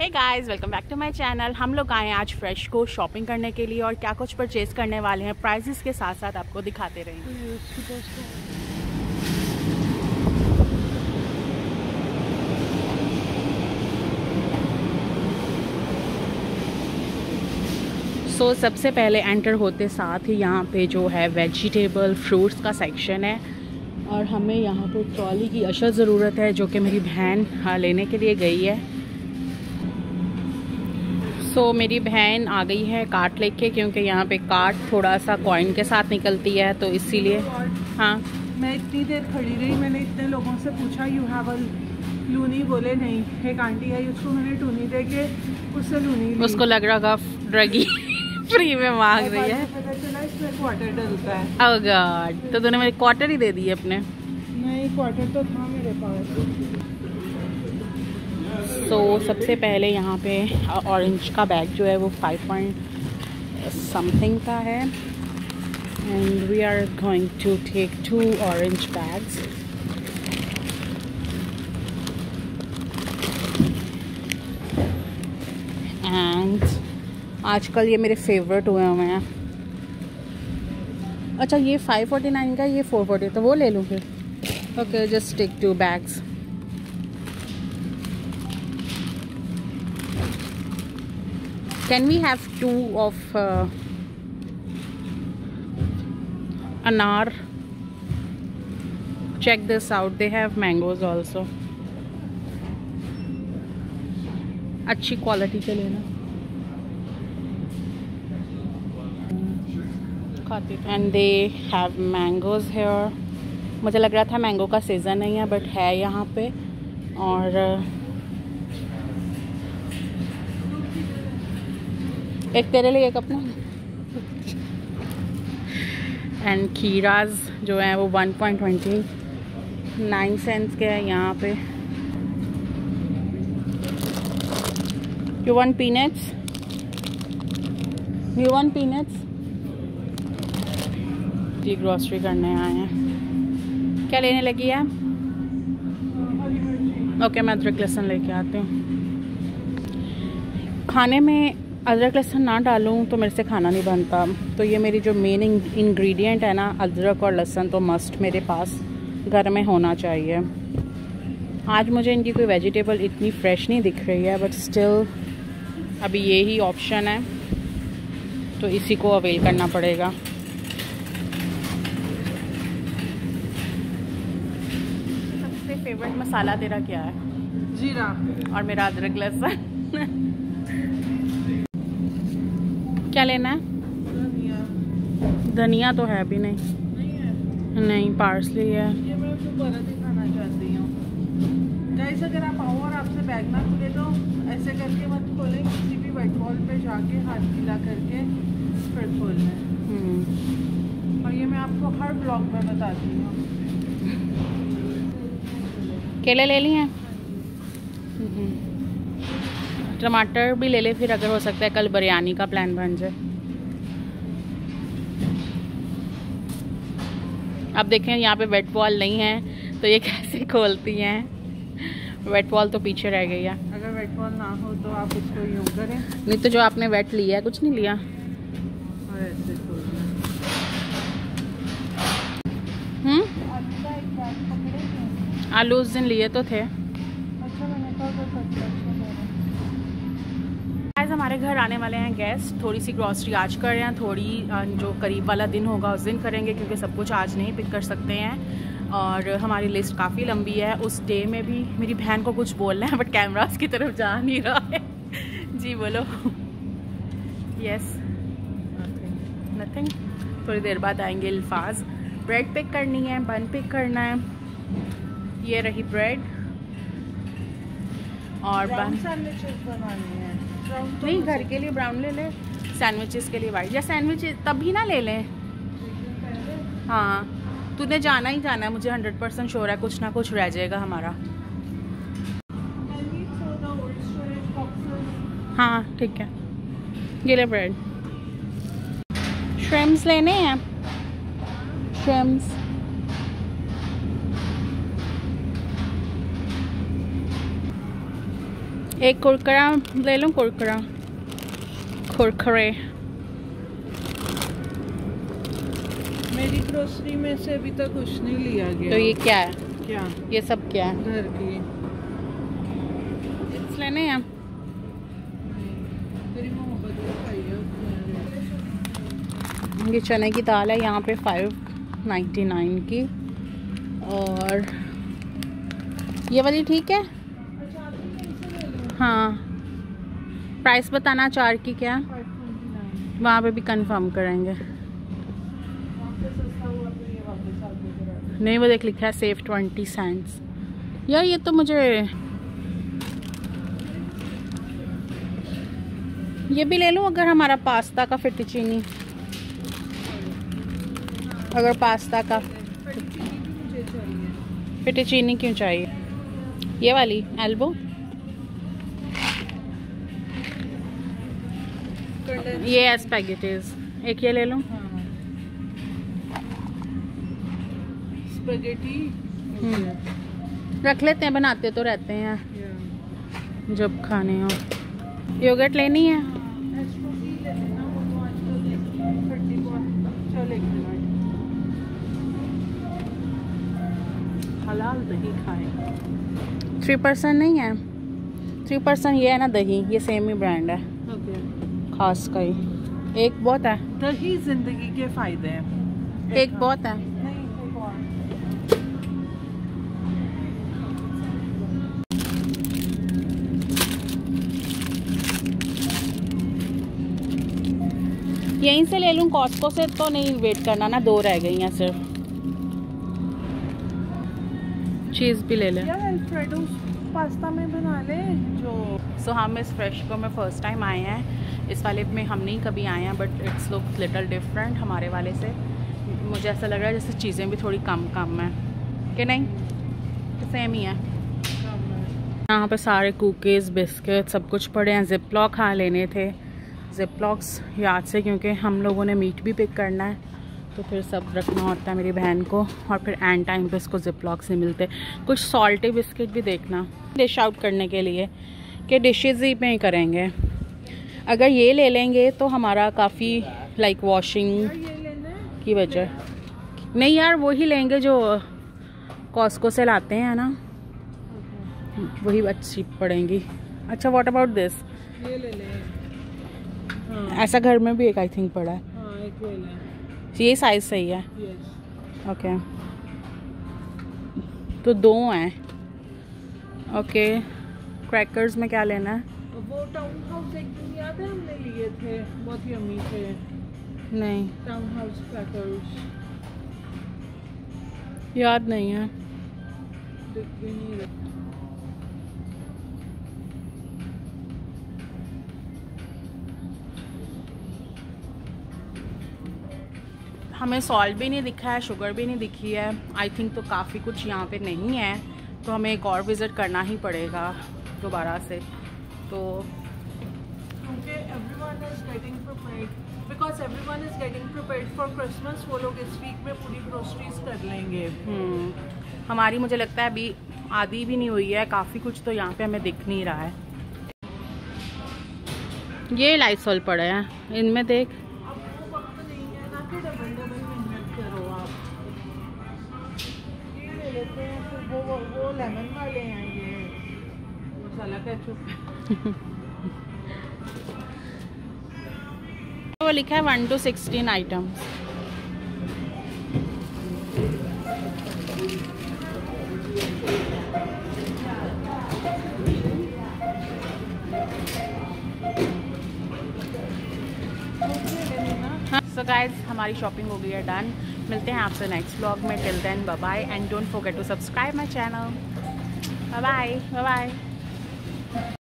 Hey guys welcome back to my channel हम लोग आए आज फ्रेश को शॉपिंग करने के लिए और क्या कुछ परचेज करने वाले हैं। प्राइजेस के साथ साथ आपको दिखाते रहेंगे सो so, सबसे पहले एंटर होते साथ ही यहाँ पे जो है वेजिटेबल फ्रूट्स का सेक्शन है। और हमें यहाँ पे ट्रॉली की अशद ज़रूरत है जो कि मेरी बहन हाँ, लेने के लिए गई है। सो so, मेरी बहन आ गई है कार्ट लेके क्योंकि यहाँ पे कार्ट थोड़ा सा कॉइन के साथ निकलती है तो इसीलिए। हाँ। मैं इतनी देर खड़ी रही मैंने इतने लोगों से पूछा यू हैव अ लूनी बोले नहीं एक आंटी है उसको मैंने टूनी दे के उससे लूनी उसको लग रहा ड्रगी फ्री में मांग रही है। क्वार्टर डलता है। Oh God, तो तूने मेरे क्वार्टर ही दे दिए अपने। नहीं क्वार्टर तो था मेरे पास। तो so, सबसे पहले यहाँ पे ऑरेंज का बैग जो है वो फाइव पॉइंट समथिंग का है। And we are going to take two orange bags and आजकल ये मेरे फेवरेट हुए हुए हैं अच्छा ये फाइव फोर्टी नाइन का ये फोर फोर्टी तो वो ले लूँ फिर okay just take two bags can we have two of अनार check this out. They have mangoes also. अच्छी क्वालिटी के लेना खाती and they have mangoes here मुझे लग रहा था मैंगो का सीज़न नहीं है बट है यहाँ पे। और एक तेरे लिए एक अपना। एंड खीराज जो है वो one point twenty nine cents के है यहाँ पे। You want peanuts you want peanuts ji grocery करने आए हैं। क्या लेने लगी है? ओके okay, मैं अदरक लहसुन लेके आती हूँ। खाने में अदरक लहसुन ना डालूँ तो मेरे से खाना नहीं बनता। तो ये मेरी जो मेन इंग्रेडिएंट है ना अदरक और लहसुन तो मस्ट मेरे पास घर में होना चाहिए। आज मुझे इनकी कोई वेजिटेबल इतनी फ्रेश नहीं दिख रही है बट स्टिल अभी ये ही ऑप्शन है। तो इसी को अवेल करना पड़ेगा। सबसे फेवरेट मसाला तेरा क्या है? जीरा। और मेरा अदरक लहसुन। क्या लेना है? धनिया तो है भी नहीं। नहीं, नहीं पार्सली है। ये मैं दिखाना चाहती हूँ। गाइस अगर आप आओ और आपसे बैग ना खुले तो ऐसे करके मत खोलें। किसी भी व्हाइट वॉल पे जाके हाथ गीला करके फिर खोलना है। हम्म। और ये मैं आपको हर ब्लॉग में बताती हूँ। केले ले लिए? हैं टमाटर भी ले ले फिर अगर हो सकता है कल बिरयानी का प्लान बन जाए। अब देखें यहाँ पे वेट वॉल नहीं है तो ये कैसे खोलती हैं? वेट वॉल तो पीछे रह गई है। अगर वेट वॉल ना हो तो आप इसको यूँ करें। नहीं तो जो आपने वेट लिया है कुछ नहीं लिया। हम्म? आलू उस दिन लिए तो थे आज हमारे घर आने वाले हैं गेस्ट थोड़ी सी ग्रॉसरी आज कर रहे हैं थोड़ी जो करीब वाला दिन होगा उस दिन करेंगे क्योंकि सब कुछ आज नहीं पिक कर सकते हैं। और हमारी लिस्ट काफ़ी लंबी है उस डे में भी मेरी बहन को कुछ बोलना है बट कैमराज की तरफ़ जा नहीं रहा है। जी बोलो। यस नथिंग थोड़ी देर बाद आएँगे अल्फाज। ब्रेड पिक करनी है बन पिक करना है। ये रही ब्रेड और बन तो नहीं, घर के लिए ब्राउन ले ले सैंडविचेस के लिए वाइट या सैंडविच तभी ना ले लें। हाँ तूने जाना ही जाना है, मुझे हंड्रेड परसेंट श्योर है, कुछ ना कुछ रह जाएगा हमारा। हाँ ठीक है। ये ले ब्रेड श्रेम्स लेने हैं। श्रेम्स एक कुरकरा ले लूँ कुरकरा कुरकुरे मेरी ग्रोसरी में से अभी तक कुछ नहीं लिया गया। तो ये क्या है? क्या? ये सब क्या है? घर की। चिप्स लेने हैं। ये चने की दाल है यहाँ पे फाइव नाइन्टी नाइन की। और ये वाली ठीक है अच्छा आपको कैसे ले लूँ हाँ। प्राइस बताना चार की क्या? वहाँ पे भी कंफर्म करेंगे। नहीं वो देख लिखा है सेफ़ ट्वेंटी सेंट्स यार ये तो मुझे ये भी ले लूँ अगर हमारा पास्ता का फिटिचीनी अगर पास्ता का फिटिचीनी क्यों चाहिए? ये वाली एल्बो कंडेंस ये स्पैगेटीज एक ये ले लूँ। हाँ। हम्म। रख लेते हैं बनाते तो रहते हैं। जब खाने हो। योगर्ट लेनी है? हलाल दही खाएँ। थ्री परसेंट नहीं है। थ्री परसेंट ये है ना दही ये सेम ही ब्रांड है। खास का ही एक बहुत है। दही ज़िंदगी के फ़ायदे हैं। एक बहुत है। यहीं से ले लूँ कॉस्को से तो नहीं वेट करना ना दो रह गई हैं सिर्फ़। चीज़ भी ले लें। पास्ता में बना ले जो सो so, हम इस फ्रेश को में फ़र्स्ट टाइम आए हैं। इस वाले में हम नहीं कभी आए हैं but it's look little different हमारे वाले से। मुझे ऐसा लग रहा है जैसे चीज़ें भी थोड़ी कम कम हैं। कि नहीं? तो सेम ही है। यहाँ पर सारे कुकीज़ बिस्किट सब कुछ पड़े हैं। जिप लॉक खा लेने थे। जिप लॉक्स याद से क्योंकि हम लोगों ने मीट भी पिक करना है। तो फिर सब रखना होता है मेरी बहन को और फिर एंड टाइम पे इसको जिप लॉक से मिलते। कुछ सॉल्टी बिस्किट भी देखना डिश आउट करने के लिए कि डिशेज़ ही में ही करेंगे। अगर ये ले लेंगे तो हमारा काफ़ी लाइक वॉशिंग की वजह। नहीं यार वही लेंगे जो कॉस्को से लाते हैं ना? वही अच्छी पड़ेंगी। अच्छा व्हाट अबाउट दिस ये ले ले। हाँ। ऐसा घर में भी एक आई थिंक पड़ा है। हाँ एक ले ले। ये साइज़ सही है। ओके तो दो हैं। ओके क्रैकर्स में क्या लेना है? वो टाउन हाउस एक दिन याद है हमने लिए थे? बहुत ही अमी थे। नहीं। टाउन हाउस क्रैकर्स याद नहीं है। हमें सॉल्ट भी नहीं दिखा है शुगर भी नहीं दिखी है। आई थिंक तो काफ़ी कुछ यहाँ पे नहीं है तो हमें एक और विज़िट करना ही पड़ेगा दोबारा से। तो prepared because everyone is getting prepared for Christmas वो लोग इस वीक में पूरी ग्रोसरीज कर लेंगे। हम्म, हमारी मुझे लगता है अभी आधी भी नहीं हुई है काफ़ी कुछ तो यहाँ पे हमें दिख नहीं रहा है। ये लाइसॉल पड़े हैं इनमें देख। लेते हैं फिर वो वो, वो लेमन वाले हैं ये। मसाला केचप वो लिखा है one two sixteen items so guys हमारी शॉपिंग हो गई है डन मिलते हैं आपसे नेक्स्ट ब्लॉग में. Till then bye and don't forget to subscribe my channel bye bye